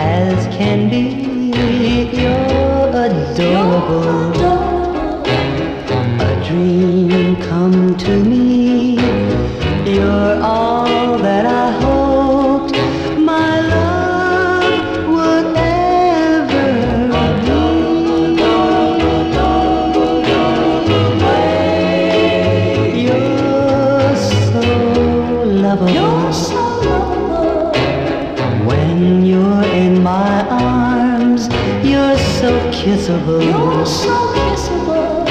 as can be. You're adorable. A dream come to me. So kissable. You're so kissable.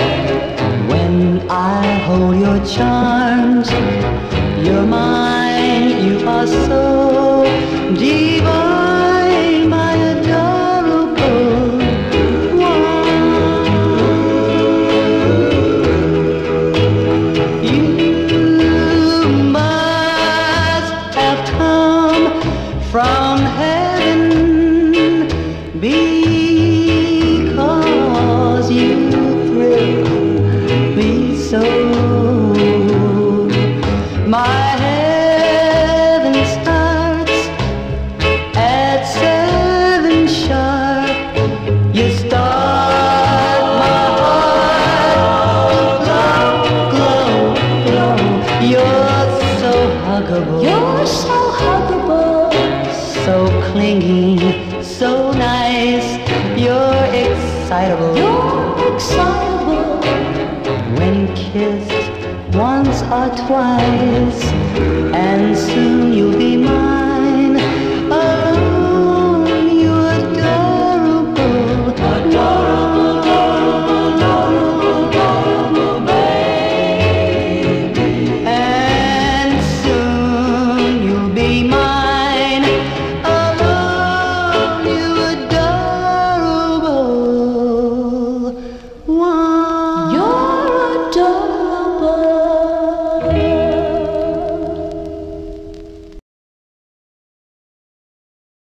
When I hold your charms, you're mine, you are so divine, my adorable one. You must have come from You're so huggable. so clingy, so nice. You're excitable. You're excitable. when kissed once or twice,